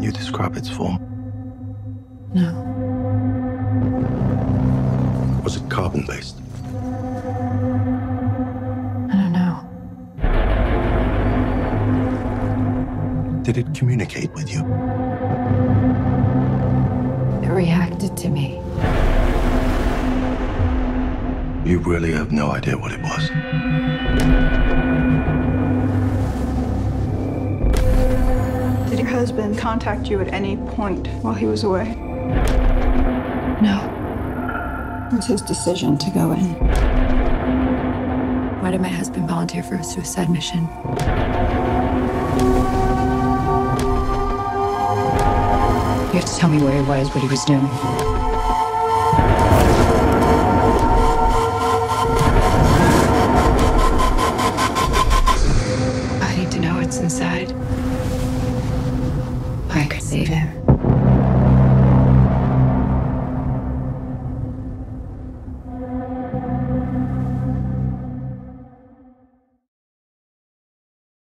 Can you describe its form? No. Was it carbon based? I don't know. Did it communicate with you? It reacted to me. You really have no idea what it was. husband contact you at any point while he was away? No. It was his decision to go in. Why did my husband volunteer for a suicide mission? You have to tell me where he was, what he was doing. I need to know what's inside. I could save him.